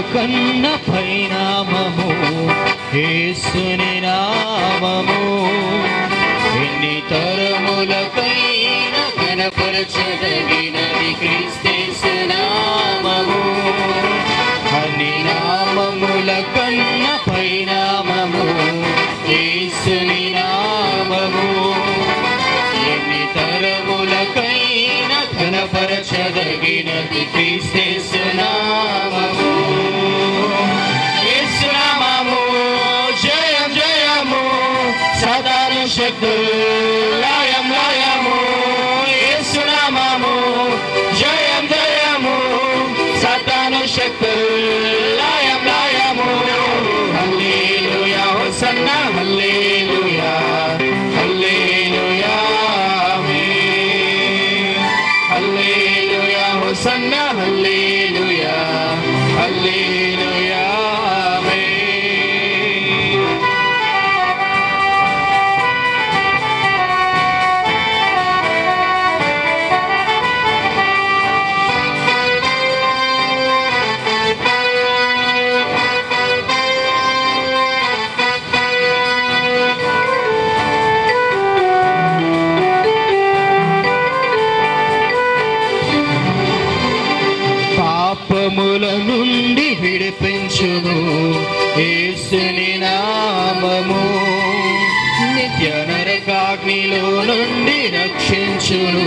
కన్న పరిణామము యేసుని నామము. ఎన్ని తరములకైన కనపరచదగినది క్రీస్తేసు నామము. అన్ని నామముల కన్న పరిణామము యేసుని నామము. ఎన్ని తరములకైన కనపరచదగినది క్రీస్తేసు శక్తులు లయం లయము ఏసునామము జయం జయము. సతాను శక్తులు లయం లయము. Hallelujah hosanna hallelujah hallelujah hallelujah hallelujah hallelujah hallelujah. పాపముల నుండి విడిపించును ఏసుని నామము నిత్య నరకాగ్నిలో నుండి రక్షించును.